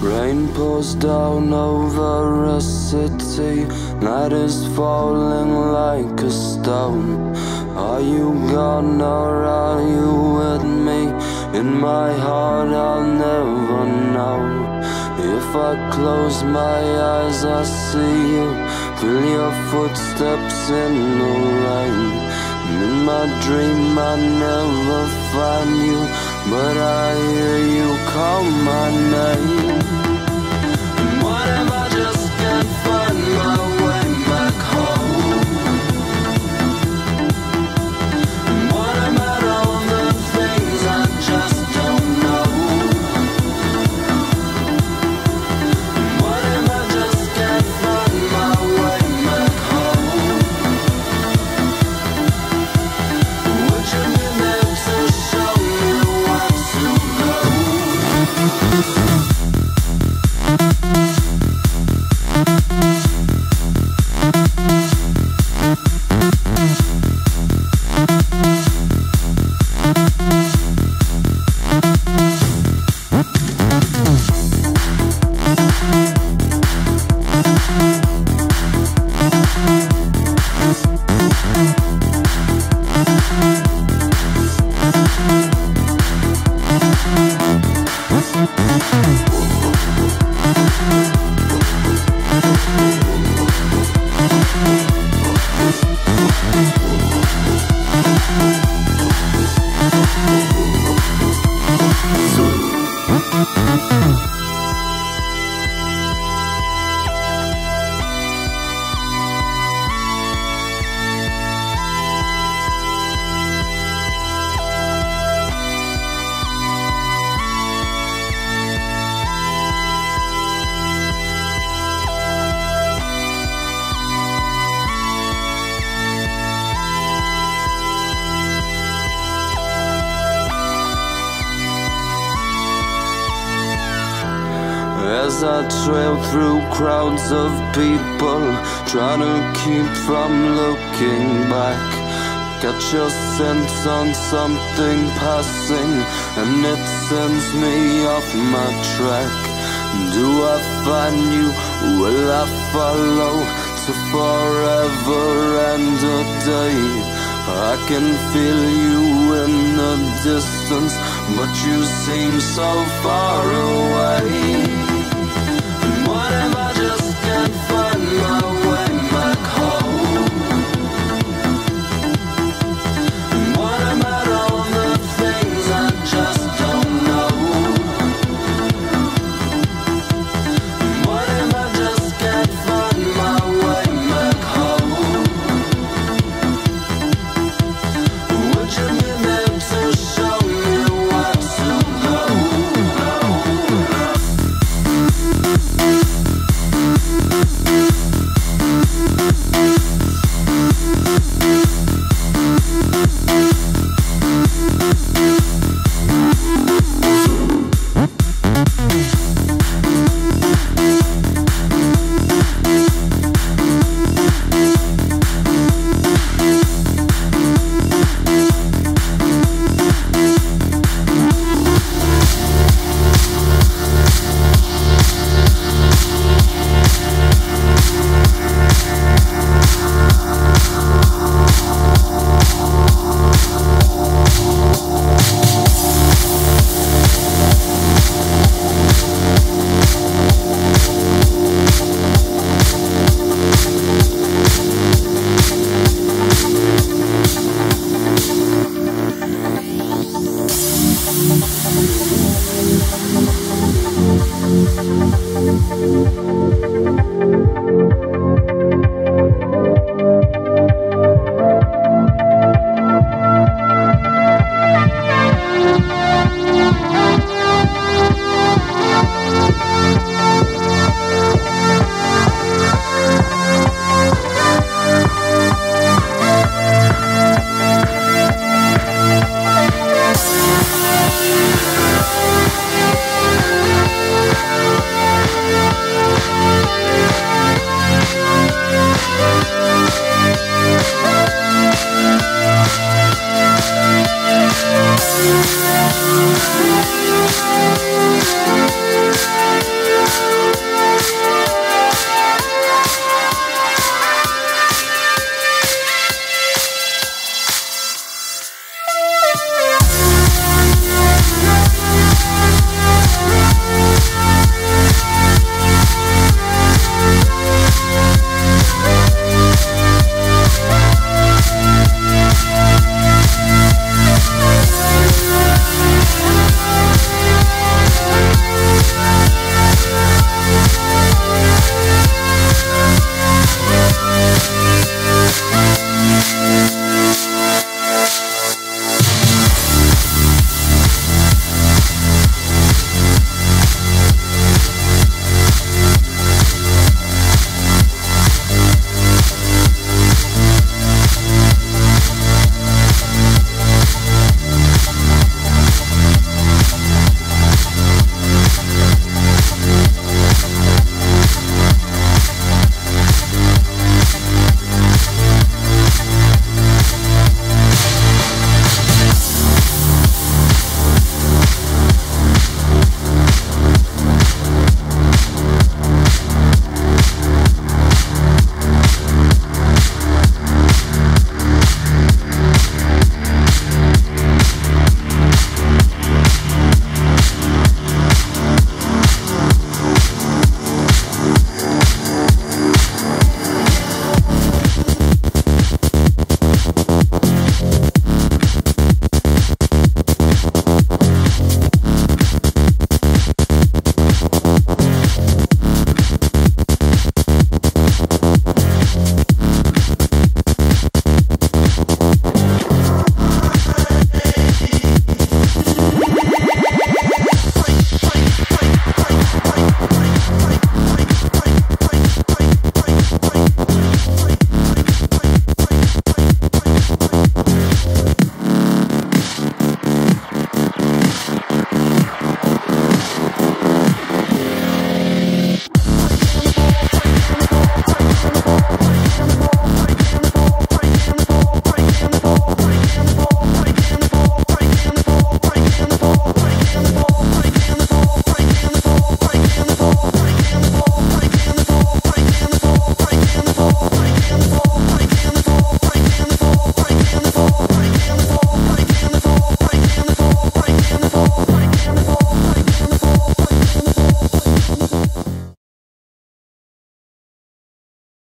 Rain pours down over a city. Night is falling like a stone. Are you gone or are you with me? In my heart, I'll never know. If I close my eyes, I see you. Feel your footsteps in the rain. And in my dream, I never find you. But I hear you call my name. As I trail through crowds of people, trying to keep from looking back. Catch your sense on something passing, and it sends me off my track. Do I find you? Will I follow to forever and a day? I can feel you in the distance, but you seem so far away. Thank you.